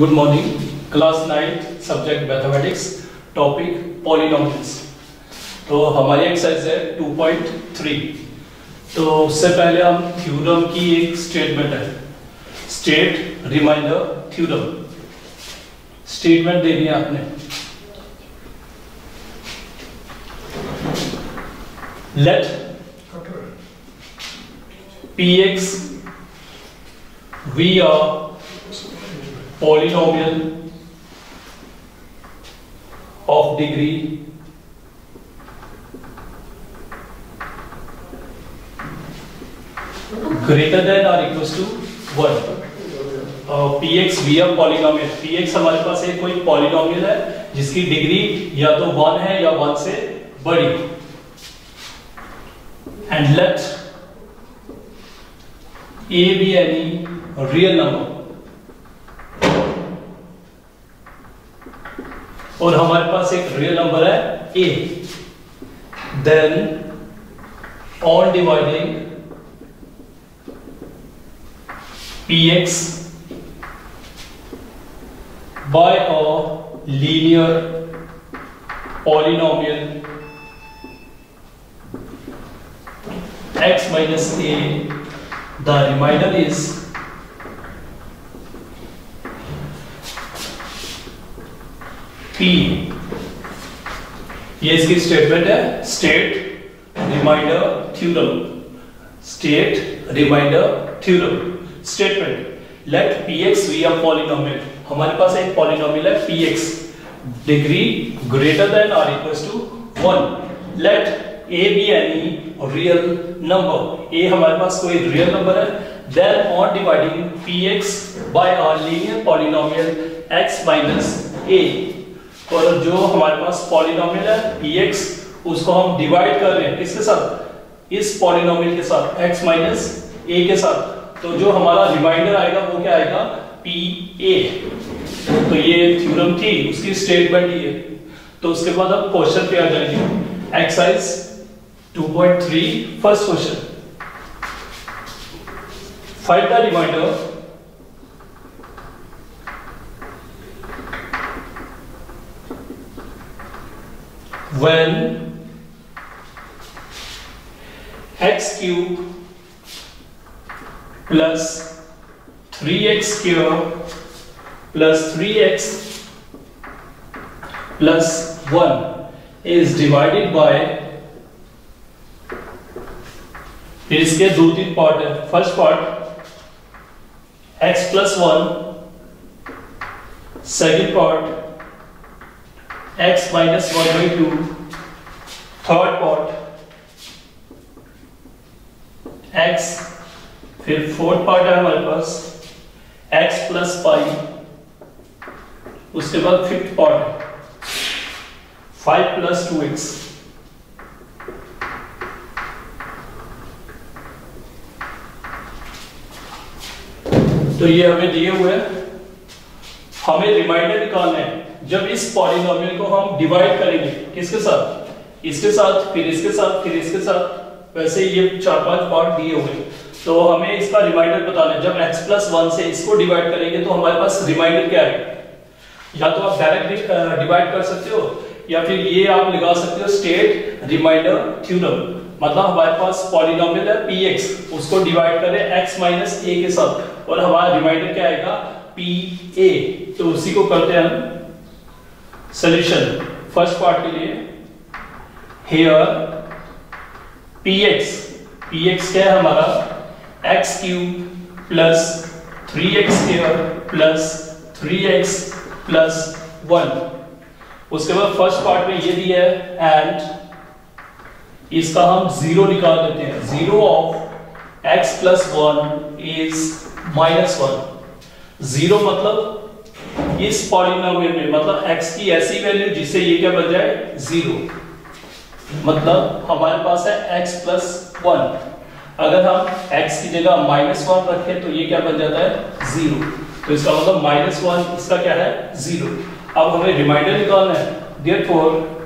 Good morning class ninth subject mathematics topic polynomials तो हमारी exercise है 2.3 तो उससे पहले हम थ्योरम की एक स्टेटमेंट है. स्टेट रिमाइंडर थ्योरम स्टेटमेंट देनी है आपने. Let px we are polynomial of degree greater than or equals to 1 P X V M polynomial P X हमारे पास एक कोई पॉलिनोमियल है जिसकी डिग्री या तो वन है या वन से बड़ी। And let a be any real number और हमारे पास एक रियल नंबर है a then on dividing P X by a linear polynomial x minus a. The remainder is p. ये इसकी स्टेटमेंट है state remainder theorem state remainder theorem statement let px be a polynomial. हमारे पास एक polynomial है px degree greater than और equals to 1 let a be any real number. A हमारे पास कोई रियल नंबर है. Then on dividing px by a linear polynomial, x minus a. और जो हमारे पास पॉलिनोमियल है px उसको हम डिवाइड कर रहे हैं। किसके साथ? इस पॉलिनोमियल के साथ, x माइनस a के साथ। तो जो हमारा रिमाइंडर आएगा, वो क्या आएगा? पी ए तो ये थ्योरम थी, उसकी स्टेटमेंट ये तो उसके बाद हम क्वेश्चन पे आ जाएँगे। Exercise 2.3 first question find the remainder when x cube plus 3x square plus 3x plus 1 is divided by फिर इसके दो तीन पार्ट है first part x plus one second part x minus one by two third part x फिर fourth part है हमारे पास. X plus pi उसके बाद fifth part five plus two x तो ये हमें दिए हुए हैं. हमें रिमाइंडर निकालना है. जब इस पॉलिनोमियल को हम डिवाइड करेंगे, किसके साथ? इसके साथ, फिर इसके साथ, फिर इसके साथ, वैसे ये चार पाँच पार्ट दिए हुए तो हमें इसका रिमाइंडर बताना है। जब x प्लस वन से इसको डिवाइड करेंगे तो हमारे पास रिमाइंडर क्या है? या तो आप डायरेक्ट डिवाइड कर सकते हो, या फिर ये आप लगा सकते हो स्टेट रिमाइंडर थ्योरम मतलब हमारे पास पॉलिनोमियल है px उसको डिवाइड करें x माइनस a के साथ। और हमारा रिमाइंडर क्या आएगा? Pa तो उसी को करते हैं हम सॉल्यूशन फ़र्स्ट पार्ट के लिए हियर px px क्या है हमारा? X cube plus three x square plus three x plus one उसके बाद फ़र्स्ट पार्ट में ये दिया है एंड इसका हम ज़ीरो निकाल देते हैं। Zero of x plus one is minus one zero मतलब इस पॉलिनोमियल में मतलब x की ऐसी वैल्यू जिससे ये क्या बन जाए? ज़ीरो मतलब हमारे पास है x प्लस वन अगर हम x की जगह माइनस वन रखें तो ये क्या बन जाता है? ज़ीरो तो इसका मतलब माइनस वन इसका क्या है? ज़ीरो अब हमें रिमाइंडर निकालना है. Therefore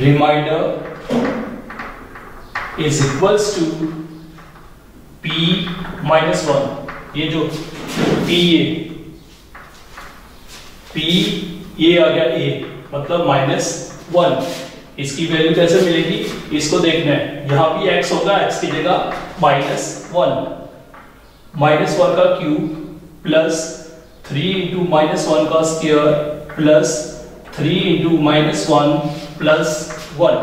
remainder is equals to p minus one ये जो p ए पी ये आ गया ए मतलब माइनस वन इसकी वैल्यू कैसे मिलेगी? इसको देखना है। यहाँ भी x होगा, x की जगह माइनस वन माइनस वन का cube plus three into minus one का square plus three into minus one plus one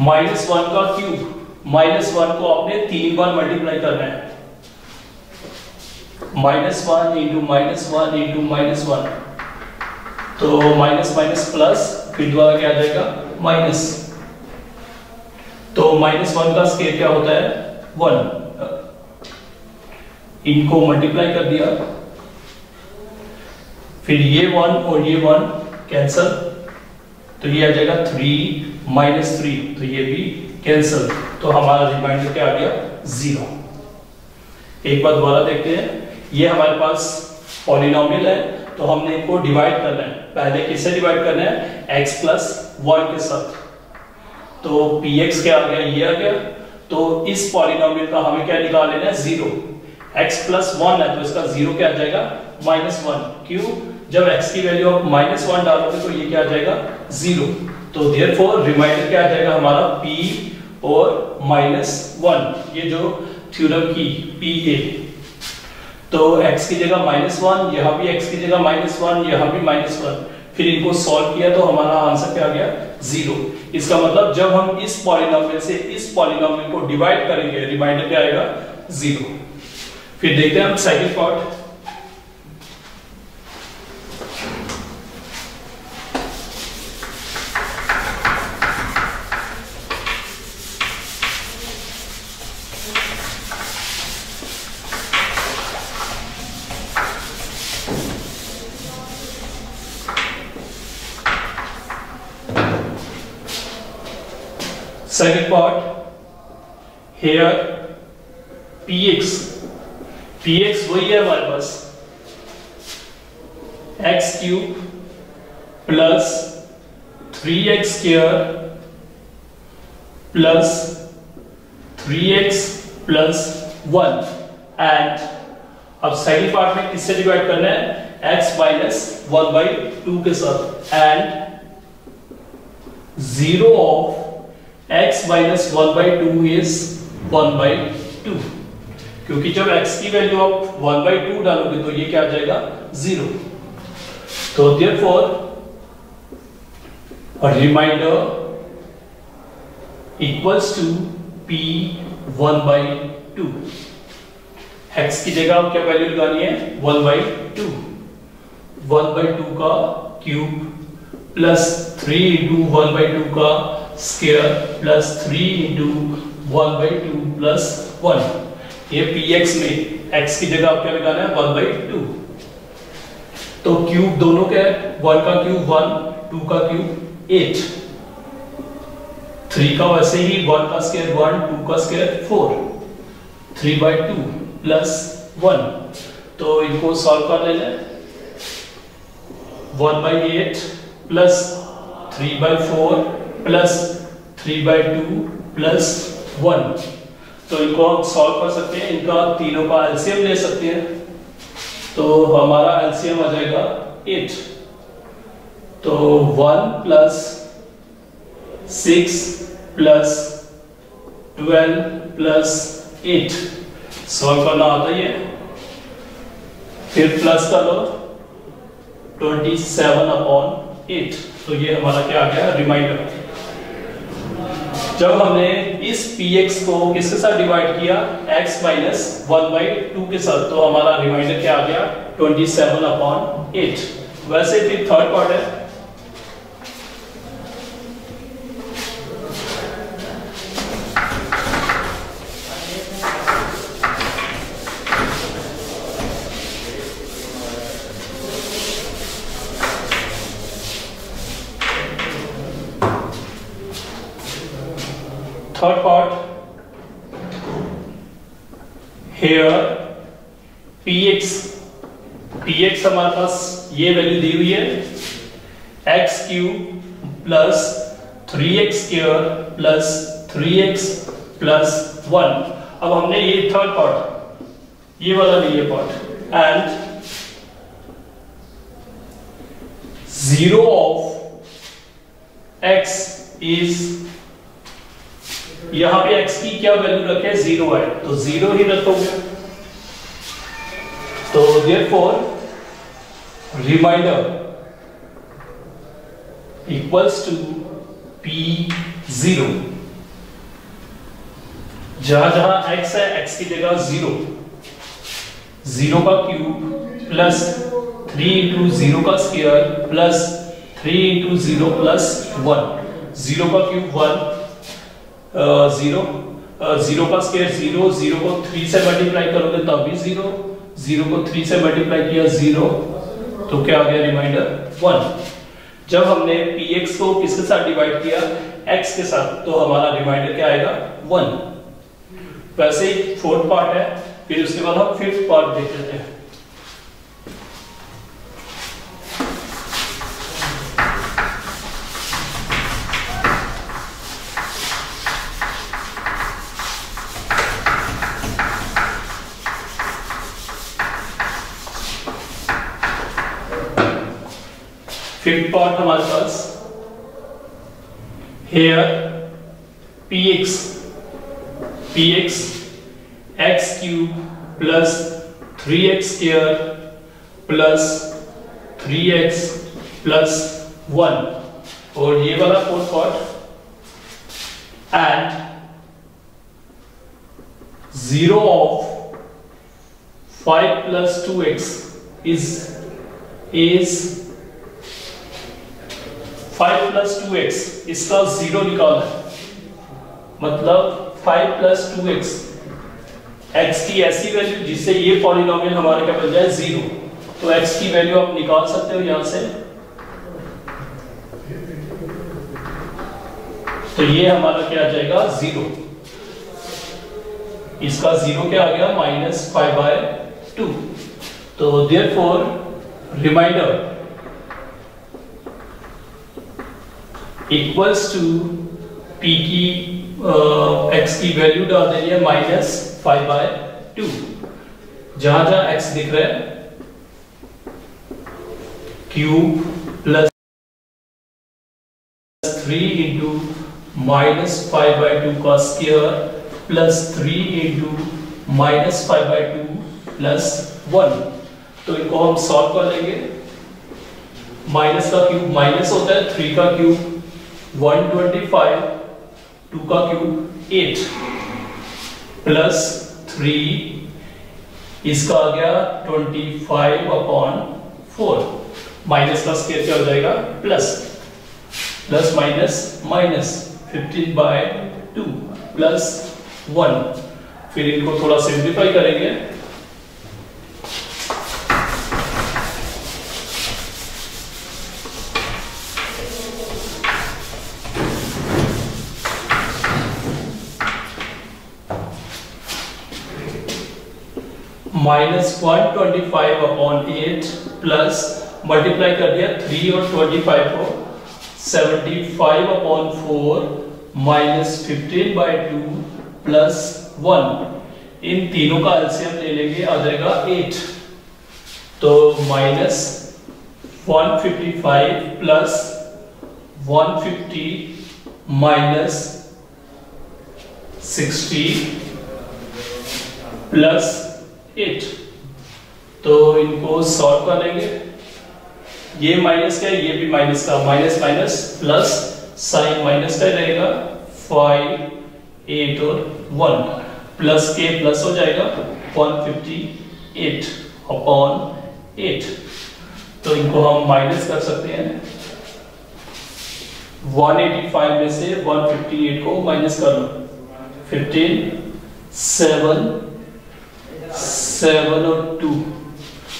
minus one का क्यूब माइनस वन को आपने तीन बार मल्टीप्लाई करना है। Minus one into minus one into minus one तो माइनस माइनस प्लस फिर दोबारा क्या आ जाएगा? माइनस तो माइनस वन का स्केयर क्या होता है? वन इनको मल्टीप्लाई कर दिया। फिर ये वन और ये वन कैंसल तो ये आ जाएगा थ्री माइनस थ्री तो ये भी कैंसल तो हमारा रिमाइंडर क्या आ गया? ज़ीरो एक बार दोबारा देखते हैं। ये हमारे पास पॉलिनोमियल है तो हमने इनको डिवाइड करना है। पहले किससे डिवाइड करना है? X प्लस वन के साथ। तो px क्या आ गया? ये आ गया। तो इस पॉलिनोमियल का हमें क्या निकाल लेना है? ज़ीरो x प्लस वन है तो इसका ज़ीरो क्या आ जाएगा? माइनस वन क्यों? जब x की वैल्यू आप माइनस वन डालोगे तो ये क्या आ जाएगा? ज़ीरो तो देयरफॉर रिमाइंडर क्या आ जाएगा हमारा? P और माइनस वन ये जो थ्योरम की पी ए तो x की जगह माइनस वन यहाँ भी x की जगह माइनस वन यहाँ भी माइनस वन फिर इनको सॉल्व किया तो हमारा आंसर क्या आ गया? ज़ीरो इसका मतलब जब हम इस पॉलिनोमियल से इस पॉलिनोमियल को डिवाइड करेंगे रिमाइंडर क्या आएगा ज़ीरो फिर देखते हैं हम second part here px px वही है हमारे पास। X cube plus three x square plus three x plus one and अब सेकेंड पार्ट में किससे डिवाइड करना है? X minus one by two के साथ। And zero of x minus one by two is one by two. क्योंकि जब x की वैल्यू आप वन बाई टू डालोगे तो ये क्या आ जाएगा? ज़ीरो। तो therefore remainder equals to p one by two x की जगह क्या वैल्यू लगानी है? One by two one by two का cube plus three into one by two का square plus three into one by two plus one. ये P x में x की जगह आप क्या लगाना है? One by two. तो क्यूब दोनों क्या है? वन का क्यूब वन, टू का क्यूब एट थ्री का वैसे ही वन का स्केयर वन, टू का square four three by two plus one तो इनको सॉल्व कर ले लेना one by eight plus three by four plus three by two plus one तो इनको हम सॉल्व कर सकते हैं, इनका तीनों का एलसीएम ले सकते हैं। तो हमारा एलसीएम आ जाएगा एट तो one plus six plus twelve plus eight solve करना आता ही है। फिर प्लस कर लो ट्वेंटी सेवन अपॉन एट तो ये हमारा क्या आ गया रिमाइंडर जब हमने इस px को किसके साथ डिवाइड किया? X minus one by two के साथ। तो हमारा रिमाइंडर क्या आ गया? 27 सेवन अपॉन एट वैसे फिर थर्ड पार्ट है। Here px px हमारे पास ये वैल्यू दी हुई है, x cube plus three x square plus three x plus one अब हमने ये थर्ड पार्ट ये वाला नहीं है part and zero of x is यहाँ पे x की क्या वैल्यू रखे? ज़ीरो है। तो ज़ीरो ही रखोगे। तो therefore remainder equals to p zero जहाँ जहाँ x है, x की जगह ज़ीरो ज़ीरो का cube plus three into zero का square plus three into zero plus one zero का क्यूब वन ज़ीरो ज़ीरो का स्क्वायर ज़ीरो ज़ीरो को थ्री से मल्टीप्लाई करोगे तब भी ज़ीरो ज़ीरो को थ्री से मल्टीप्लाई किया ज़ीरो तो क्या आ गया रिमाइंडर वन जब हमने पी एक्स को किसके साथ डिवाइड किया? एक्स के साथ तो हमारा रिमाइंडर क्या आएगा? वन वैसे ही फोर्थ पार्ट है, फिर उसके बाद हम फिफ्थ पार्ट देख लेते हैं। फिफ्थ पार्ट हमारे पास here px px x cube plus three x square plus three x plus one और ये वाला fourth part and zero of five plus two x is is five plus two x इसका zero निकालना मतलब five plus two x x की ऐसी value जिससे ये पॉलिनोमियल हमारे क्या बन जाए? ज़ीरो तो एक्स की वैल्यू आप निकाल सकते हो यहाँ से। तो ये हमारा क्या आ जाएगा? ज़ीरो इसका ज़ीरो क्या आ गया? माइनस फाइव बाय टू तो therefore remainder equals to p की एक्स की वैल्यू डाल देनी है माइनस फाइव बाय टू जहाँ जहाँ एक्स दिख रहा है cube plus three into minus five by two का square plus three into minus five by two plus one तो इनको हम सॉल्व कर लेंगे। माइनस का क्यूब माइनस होता है थ्री का क्यूब 125 2 का क्यूब 8 प्लस 3 इसका आ गया 25 अपॉन 4 माइनस का स्केयर क्या हो जाएगा? Plus plus minus minus 15 by 2 plus 1 फिर इनको थोड़ा सिंप्लीफाई करेंगे. Minus one twenty five upon eight plus multiply कर दिया थ्री और ट्वेंटी फाइव को seventy five upon four minus fifteen by two plus one इन तीनों का एलसीएम ले लेंगे, आ जाएगा एट तो minus one fifty five plus one fifty minus sixty plus eight तो इनको सॉल्व कर लेंगे। ये माइनस का ये भी माइनस का। Minus minus plus sign minus का रहेगा। फाइव एट और वन प्लस के प्लस हो जाएगा one fifty eight upon eight तो इनको हम माइनस कर सकते हैं। 185 में से 158 को माइनस कर लो। 15 7 सेवन और टू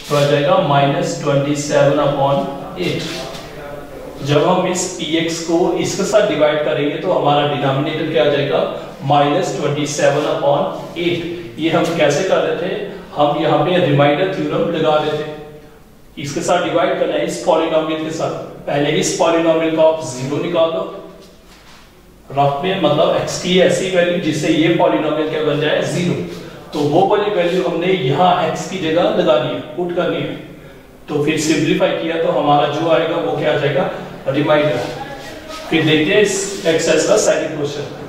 तो आ जाएगा minus twenty seven upon eight जब हम इस पी एक्स को इसके साथ डिवाइड करेंगे तो हमारा डिनोमिनेटर क्या आ जाएगा? Minus twenty seven upon eight ये हम कैसे कर रहे थे? हम यहाँ पे रिमाइंडर थ्योरम लगा रहे थे। इसके साथ डिवाइड करना है इस पॉलिनोमियल के साथ। पहले इस पॉलिनोमियल को आप ज़ीरो निकाल दो। रफ में मतलब एक्स की ऐसी वैल्यू जिससे ये पॉलिनोमियल क्या बन जाए? ज़ीरो तो वो वाली वैल्यू हमने यहाँ एक्स की जगह लगानी है पुट करनी है। तो फिर सिंप्लीफाई किया तो हमारा जो आएगा वो क्या आ जाएगा? रिमाइंडर फिर देखते हैं इस एक्सरसाइज का second question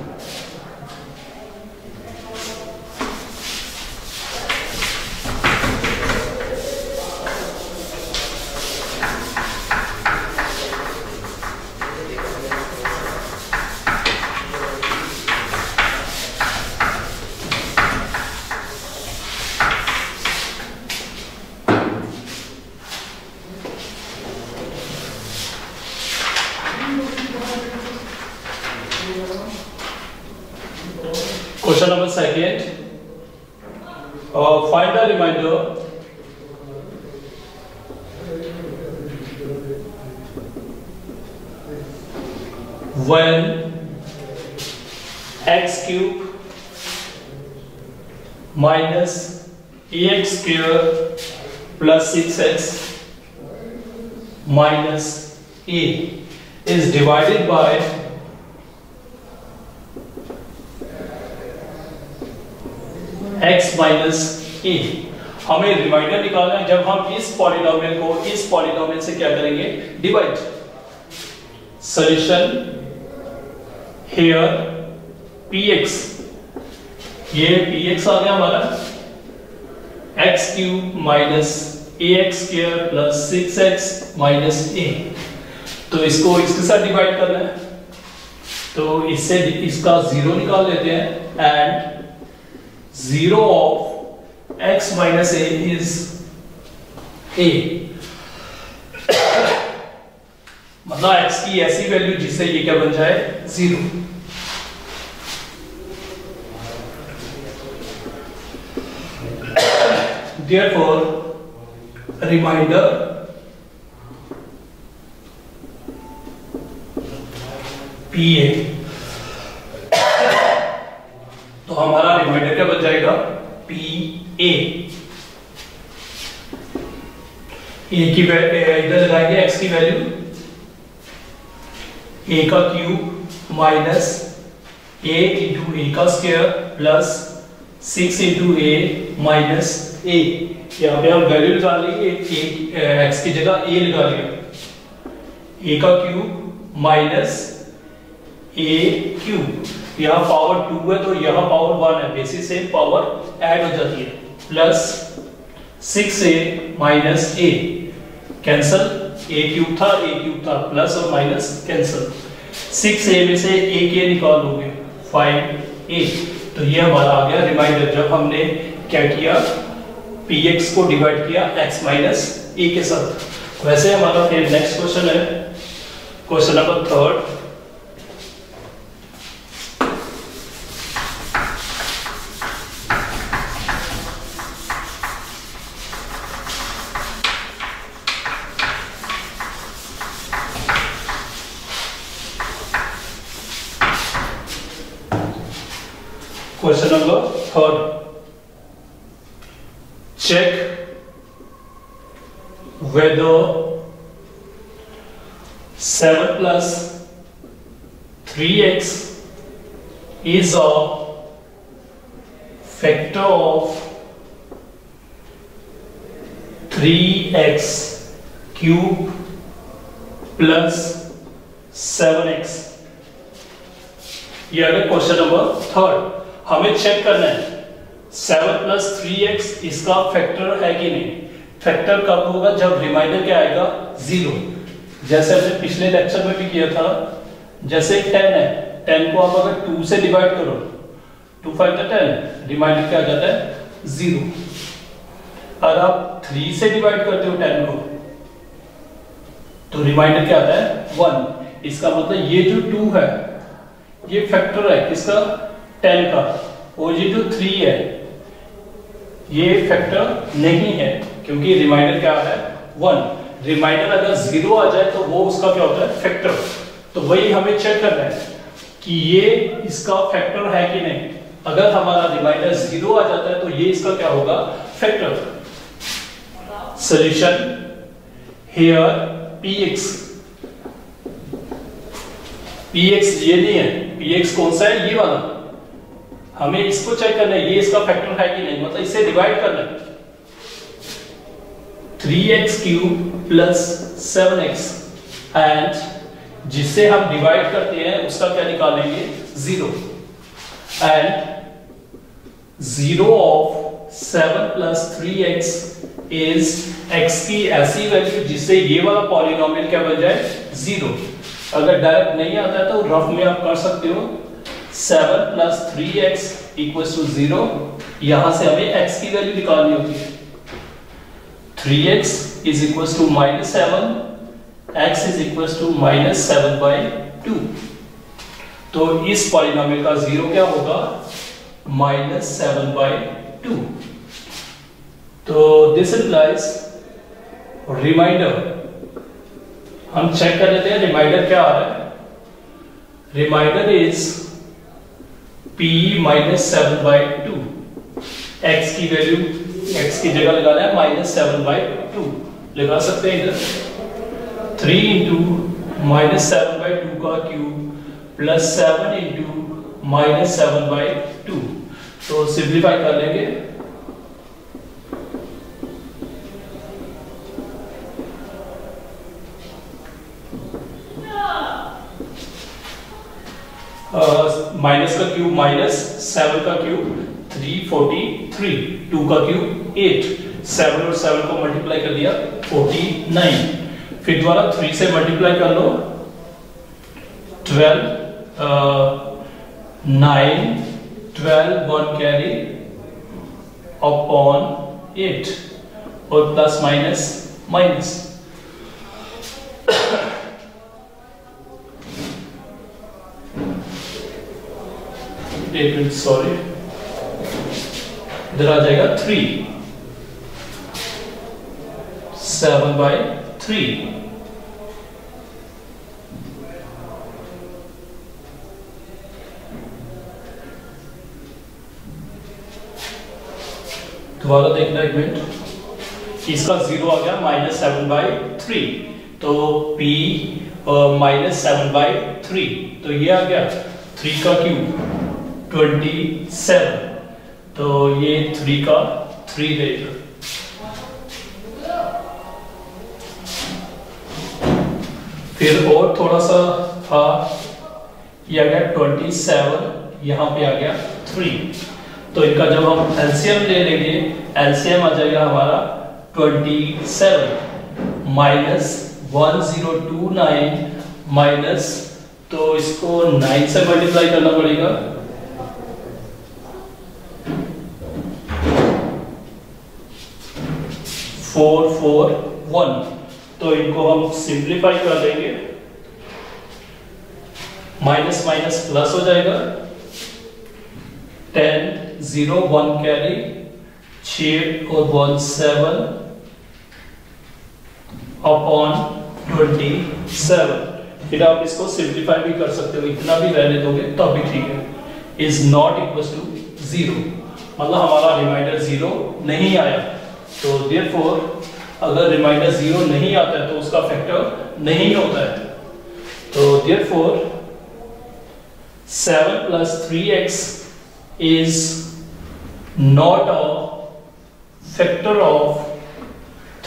Question number second. Uh, find the remainder. When x cube minus ax square plus 6x minus a is divided by x minus a हमें रिमाइंडर निकालना है जब हम इस पॉलिनोमियल को इस पॉलिनोमियल से क्या करेंगे? Divide solution here px. ये px आ गया हमारा। X cube minus a x square plus six x minus a तो इसको इसके साथ डिवाइड करना है। तो इससे इसका ज़ीरो निकाल लेते हैं। And zero of x minus a is a मतलब एक्स की ऐसी वैल्यू जिससे ये क्या बन जाए? ज़ीरो therefore, reminder pa तो हमारा रिमाइंडर क्या बन जाएगा? पी ए ए की इधर लगाएँगे एक्स की वैल्यू ए का cube minus A into A का square plus six into A minus A यहाँ पे हम वैल्यू निकाल लेंगे एक्स की जगह ए लगा लेंगे। ए का क्यूब माइनस ए क्यूब यहाँ पावर टू है तो यहाँ पावर वन है बेसिस से पावर ऐड हो जाती है plus six a minus a. Cancel. A cube था, ए क्यूब था, प्लस और माइनस कैंसल। सिक्स ए में से ए के निकाल लोगे, फाइव ए। तो ये हमारा आ गया रिमाइंडर। जब हमने क्या किया पी एक्स को डिवाइड किया, एक्स माइनस ए के साथ। वैसे हमारा फिर नेक्स्ट क्वेश्चन है। Question number third. Question number third. Check whether 7 plus 3x is a factor of 3x cube plus 7x. Here is question number third. हमें check करना है। सेवन प्लस थ्री एक्स इसका फैक्टर है कि नहीं? Factor कब होगा? जब रिमाइंडर क्या आएगा? ज़ीरो जैसे हमने पिछले लेक्चर में भी किया था, जैसे टेन है टेन को आप अगर टू से डिवाइड करो टू फाइव टेन रिमाइंडर क्या आ जाता है? ज़ीरो अगर आप थ्री से डिवाइड करते हो टेन को तो रिमाइंडर क्या आता है? वन इसका मतलब ये जो टू है, ये फैक्टर है, किसका? टेन का। जो थ्री है। ये फैक्टर नहीं है, क्योंकि रिमाइंडर क्या है? वन रिमाइंडर अगर ज़ीरो आ जाए तो वो उसका क्या होता है? फैक्टर तो वही हमें चेक करना है कि ये इसका फैक्टर है कि नहीं। अगर हमारा रिमाइंडर ज़ीरो आ जाता है तो ये इसका क्या होगा? Factor solution here p x p x ये नहीं है। पी एक्स कौन सा है? ये वाला। हमें इसको चेक करना है, ये इसका फैक्टर है कि नहीं? मतलब इसे डिवाइड करना है। Three x cube plus seven x and जिससे हम डिवाइड करते हैं, उसका क्या निकालेंगे? Zero and zero of seven plus three x is x की ऐसी वैल्यू जिससे ये वाला पॉलिनोमियल क्या बन जाए? ज़ीरो अगर डायरेक्ट नहीं आता है तो रफ में आप कर सकते हो। Seven plus three x equal to zero यहाँ से हमें x की वैल्यू निकालनी होती है। Three x is equal to minus seven x is equal to minus seven by two तो इस पॉलिनोमियल का ज़ीरो क्या होगा? माइनस सेवन बाई टू तो दिस इम्प्लाइज रिमाइंडर हम चेक कर लेते हैं रिमाइंडर क्या आ रहा है? Remainder is p minus seven by two x की वैल्यू एक्स की जगह लगाना है माइनस सेवन बाई टू लगा सकते हैं इधर। Three into minus seven by two का cube plus seven into minus seven by two तो सिंप्लीफाई कर लेंगे। माइनस का क्यूब माइनस सेवन का cube three forty three two का क्यूब एट सेवन और सेवन को मल्टीप्लाई कर दिया फोर्टी नाइन फिर दोबारा थ्री से मल्टीप्लाई कर लो twelve nine twelve one carry upon eight और प्लस माइनस माइनस एक मिनट सॉरी इधर आ जाएगा थ्री सेवन बाई थ्री दोबारा देखना एक मिनट। इसका ज़ीरो आ गया माइनस सेवन बाई थ्री तो p minus seven by three तो ये आ गया। थ्री का क्यूब ट्वेंटी सेवन तो ये थ्री का थ्री देगा फिर और थोड़ा सा था, ये आ गया ट्वेंटी सेवन यहाँ पे आ गया थ्री तो इनका जब हम एलसीएम ले लेंगे एलसीएम आ जाएगा हमारा twenty seven minus one zero two nine minus तो इसको नाइन से मल्टीप्लाई करना पड़ेगा। फोर फोर वन तो इनको हम सिंप्लीफाई कर देंगे। माइनस माइनस प्लस हो जाएगा। टेन ज़ीरो वन कैरी और one seven upon twenty seven फिर आप इसको सिंप्लीफाई भी कर सकते हो, इतना भी रहने दोगे तो भी ठीक है। Is not equal to zero मतलब हमारा रिमाइंडर ज़ीरो नहीं आया। तो देयरफॉर अगर रिमाइंडर ज़ीरो नहीं आता है तो उसका फैक्टर नहीं होता है। तो therefore seven plus three x is not a factor of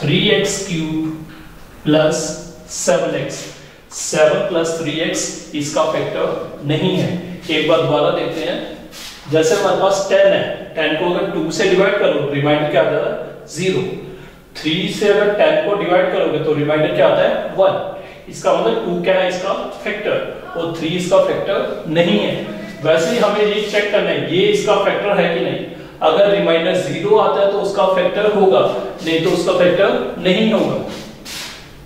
three x cube plus seven x seven plus three x इसका फैक्टर नहीं है। एक बार दोबारा देखते हैं। जैसे हमारे पास टेन है टेन को अगर टू से डिवाइड करो रिमाइंडर क्या आ जाता है? ज़ीरो। थ्री से अगर टेन को डिवाइड करोगे तो रिमाइंडर क्या आता है? वन इसका मतलब टू क्या है? इसका फैक्टर और थ्री इसका फैक्टर नहीं है। वैसे ही हमें ये चेक करना है, ये इसका फैक्टर है कि नहीं। अगर रिमाइंडर ज़ीरो आता है तो उसका फैक्टर होगा, नहीं तो उसका फैक्टर नहीं होगा।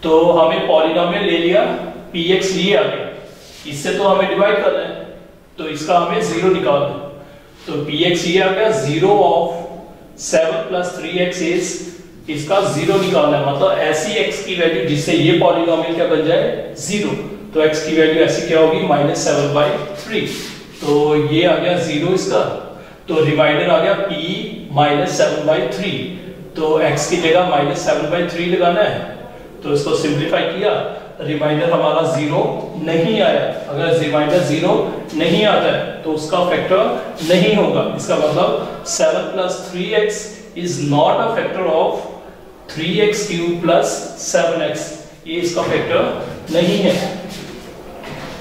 तो हमें पॉलिनोमियल ले लिया पी एक्स ये आ गया इससे तो हमें डिवाइड करना है तो इसका हमें ज़ीरो निकालना तो पी एक्स ये आ गया zero of seven plus three x is इसका ज़ीरो निकालना है। मतलब ऐसी एक्स की वैल्यू जिससे ये पॉलिनोमियल क्या बन जाए? ज़ीरो तो एक्स की वैल्यू ऐसी क्या होगी? माइनस सेवन बाई थ्री तो ये आ गया ज़ीरो इसका। तो रिमाइंडर आ गया p minus seven by three तो एक्स की जगह माइनस सेवन बाई थ्री लगाना है। तो इसको सिंप्लीफाई किया। रिमाइंडर हमारा ज़ीरो नहीं आया। अगर रिमाइंडर ज़ीरो नहीं आता है तो उसका फैक्टर नहीं होगा। इसका मतलब seven plus three x is not a factor of three x cube plus seven ये इसका फैक्टर नहीं है।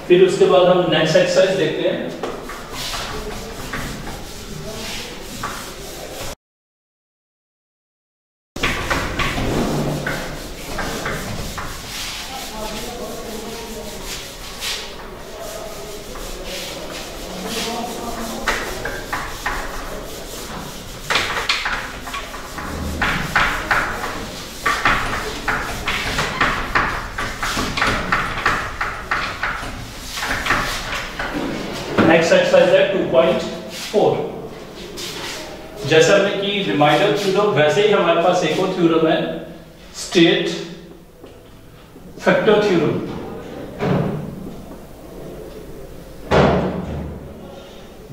फिर उसके बाद हम नेक्स्ट एक्सरसाइज देखते हैं नेक्स्ट एक्सरसाइज है 2.4 जैसे हमने की रिमाइंडर थ्योरम वैसे ही हमारे पास एक और थ्योरम है स्टेट फैक्टर थ्योरम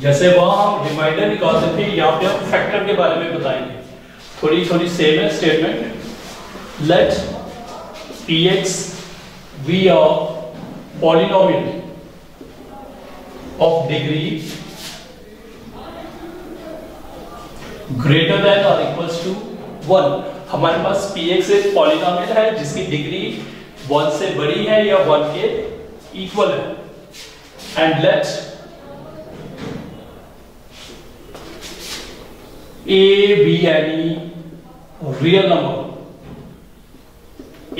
जैसे वहाँ हम रिमाइंडर निकालते थे, यहाँ पे हम फैक्टर के बारे में बताएँगे। थोड़ी थोड़ी सेम है statement let p x we are polynomial of degree greater than or equals to one हमारे पास पी एक्स एक पॉलिनोमियल है, जिसकी डिग्री वन से बड़ी है या वन के इक्वल है। And let a be any real number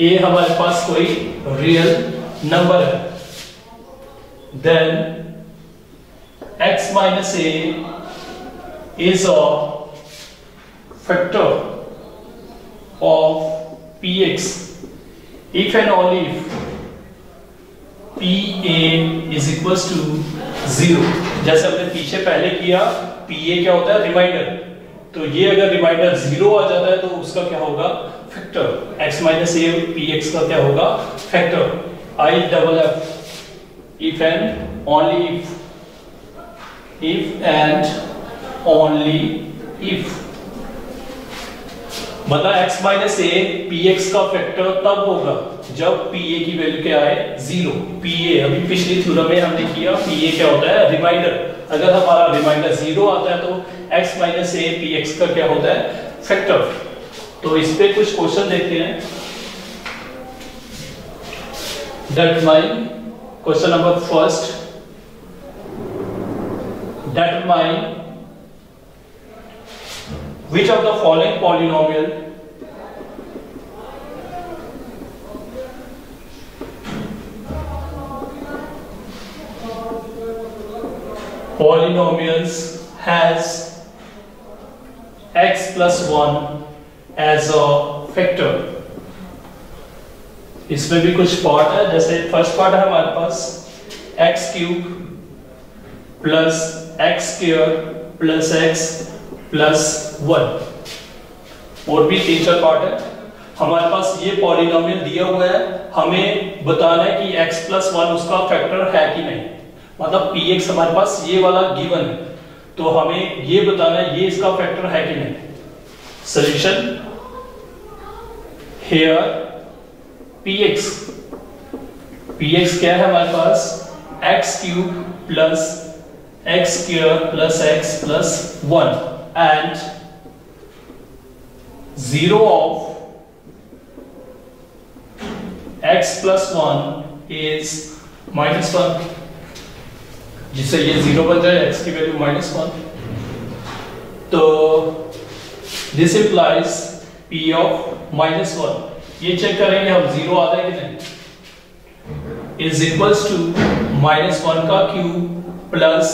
a हमारे पास कोई रियल नंबर है। Then x minus a is a factor of px if and only if pa is equals to zero. जैसे हमने पीछे पहले किया pa क्या होता है? रिमाइंडर तो ये अगर रिमाइंडर ज़ीरो आ जाता है तो उसका क्या होगा? Factor x minus a p x का क्या होगा? Factor I double F if and only if if and only if. मतलब x minus a p x का फैक्टर तब होगा जब पी ए की वैल्यू क्या आए? ज़ीरो पी ए अभी पिछली थ्योरम में हमने किया पी ए क्या होता है? रिमाइंडर अगर हमारा रिमाइंडर ज़ीरो आता है तो x minus a p x का क्या होता है? फैक्टर तो इस पे कुछ क्वेश्चन देखते हैं. That mine question number first determine which of the following polynomial polynomials has x plus 1 as a factor इसमें भी कुछ पार्ट है, जैसे फ़र्स्ट पार्ट है हमारे पास x cube plus x square plus x plus one और भी तीन चार पार्ट है। हमारे पास ये पॉलिनोमियल दिया हुआ है, हमें बताना है कि x प्लस वन उसका फैक्टर है कि नहीं। मतलब पी एक्स हमारे पास ये वाला गिवन है। तो हमें ये बताना है, ये इसका फैक्टर है कि नहीं? Solution here p x p x क्या है हमारे पास? X cube plus x square plus x plus 1 and 0 of x plus 1 is minus 1 जिससे ये ज़ीरो बन जाए, x की वैल्यू माइनस वन तो this implies p of minus one ये चेक करेंगे हम ज़ीरो आता है कि नहीं? Is equals to minus one का क्यूब प्लस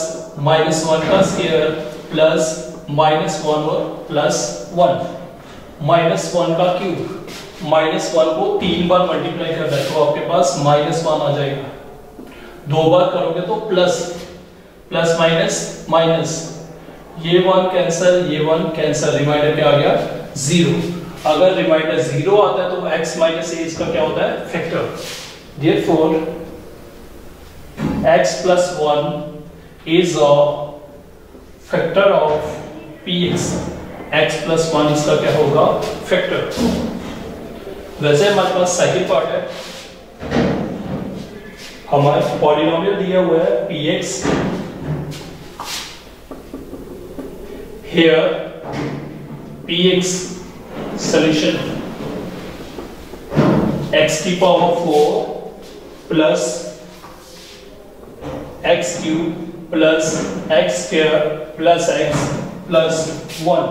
माइनस वन का स्केयर प्लस माइनस वन और प्लस वन माइनस वन का क्यूब माइनस वन को तीन बार मल्टीप्लाई करना है तो आपके पास माइनस वन आ जाएगा। दो बार करोगे तो प्लस प्लस माइनस माइनस। ये वन कैंसल ये वन कैंसल रिमाइंडर क्या आ गया? ज़ीरो अगर रिमाइंडर ज़ीरो आता है तो x माइनस ए इसका क्या होता है? Factor therefore, x plus 1 is a factor of px x plus one इसका क्या होगा? फैक्टर वैसे हमारे पास सेकंड पार्ट है। हमारे पॉलिनोमियल दिया हुआ है px here px solution x की power four plus x cube plus x square plus x plus one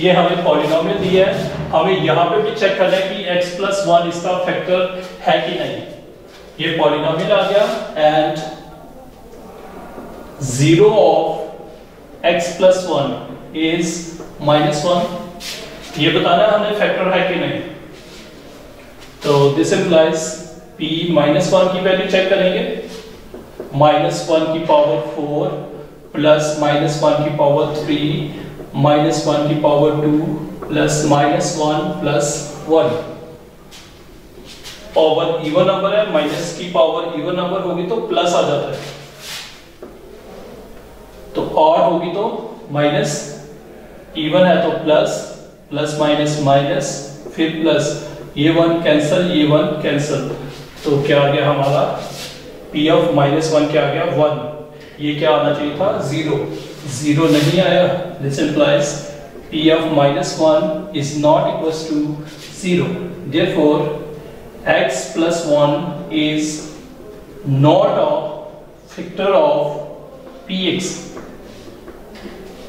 ये हमें पॉलिनोमियल दिया है। हमें यहाँ पे भी चेक करना है कि x प्लस वन इसका फैक्टर है कि नहीं। ये पॉलिनोमियल आ गया and zero of x plus one is minus one ये बताना है हमें फैक्टर है कि नहीं। तो this implies p minus one की वैल्यू चेक करेंगे। माइनस वन की power four plus minus one की पावर थ्री माइनस वन की power two plus minus one plus one power even number है माइनस की पावर इवन नंबर होगी तो plus आ जाता है। तो ऑड होगी तो माइनस इवन है तो प्लस प्लस माइनस माइनस फिर प्लस ये वन कैंसल ये वन कैंसल तो क्या आ गया हमारा? पी ऑफ़ माइनस वन क्या आ गया? वन ये क्या आना चाहिए था? ज़ीरो ज़ीरो नहीं आया. This implies p of minus 1 is not equals to 0 therefore, x plus 1 is not a factor of px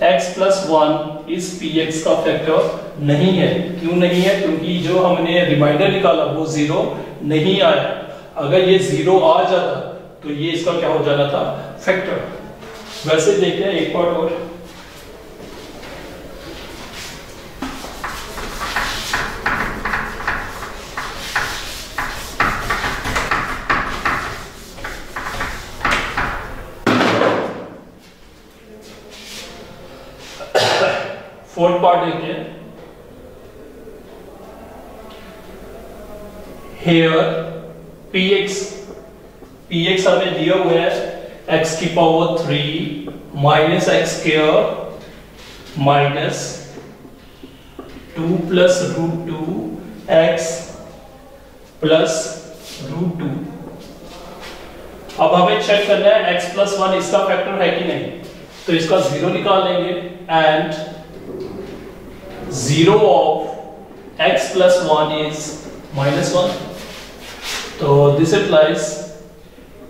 x. Plus 1 is px का फैक्टर नहीं है। क्यों नहीं है? क्योंकि जो हमने रिमाइंडर निकाला, वो ज़ीरो नहीं आया। अगर ये ज़ीरो आ जाता तो ये इसका क्या हो जाना था? फैक्टर वैसे देखते हैं एक पॉइंट और फोर्थ पार्ट देखते हैं हेयर px px हमें दिया हुआ है, x की power three minus x square minus two plus root two x plus root two अब हमें चेक करना है, x प्लस वन इसका फैक्टर है कि नहीं। तो इसका ज़ीरो निकाल लेंगे and zero of x plus one is minus one तो this implies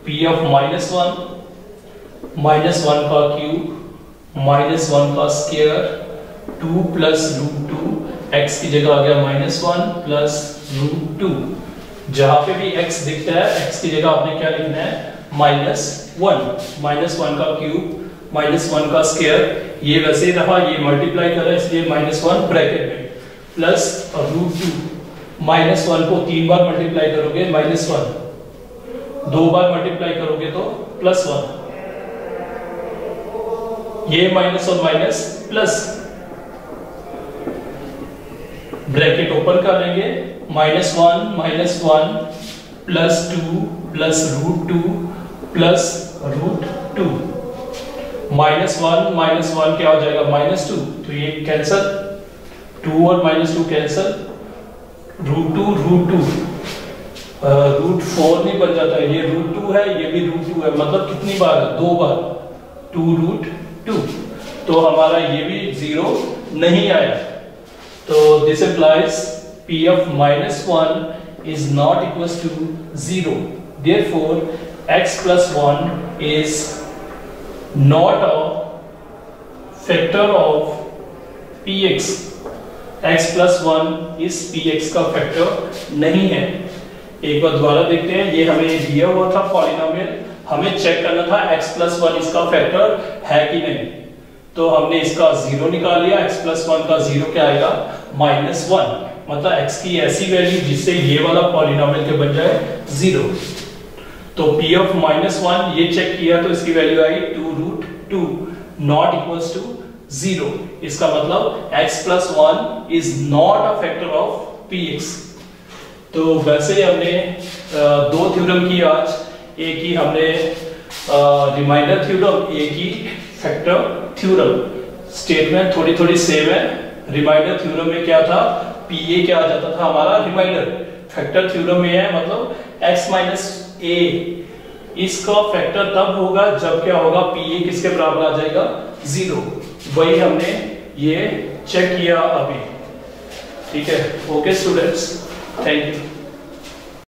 p of minus one minus one का क्यूब माइनस वन का square two plus root two x की जगह आ गया minus one plus root two जहाँ पे भी x दिखता है, x की जगह आपने क्या लिखना है? माइनस वन माइनस वन का क्यूब माइनस वन का स्केयर ये वैसे रहा, ये मल्टीप्लाई कर, इसलिए माइनस वन ब्रैकेट में। Plus root two minus one को तीन बार मल्टीप्लाई करोगे माइनस वन दो बार मल्टीप्लाई करोगे तो प्लस वन ये माइनस और माइनस प्लस ब्रैकेट ओपन कर लेंगे minus one minus one plus two plus root two plus root two minus one minus one क्या हो जाएगा? Minus two. तो ये कैंसल टू और minus two cancel root two root two root four नहीं बन जाता। है ये रूट टू है, ये भी रूट टू है। मतलब कितनी बार है? दो बार। टू रूट टू तो हमारा ये भी ज़ीरो नहीं आया। तो this implies p of minus 1 is not equals to 0 therefore, x plus 1 is not a factor of px x. Plus 1 इस px का फैक्टर नहीं है. एक बार दोबारा देखते हैं. ये हमें दिया हुआ था पॉलिनोमियल हमें चेक करना था x प्लस वन इसका फैक्टर है कि नहीं. तो हमने इसका ज़ीरो निकाल लिया. X प्लस वन का ज़ीरो क्या आएगा? माइनस वन मतलब x की ऐसी वैल्यू जिससे ये वाला पॉलिनोमियल के बन जाए? ज़ीरो तो p ऑफ़ माइनस वन ये चेक किया तो इसकी value I two root two not equals to zero इसका मतलब x plus one is not a factor of px तो वैसे ही हमने दो थ्योरम की आज। एक ही हमने रिमाइंडर थ्योरम एक ही फैक्टर थ्योरम स्टेटमेंट थोड़ी थोड़ी सेम है। रिमाइंडर थ्योरम में क्या था? पी ए क्या आ जाता था हमारा? रिमाइंडर फैक्टर थ्योरम में है मतलब x माइनस ए इसका फैक्टर तब होगा जब क्या होगा? पी ए किसके बराबर आ जाएगा? ज़ीरो वही हमने ये चेक किया अभी। ठीक है? Okay students thank you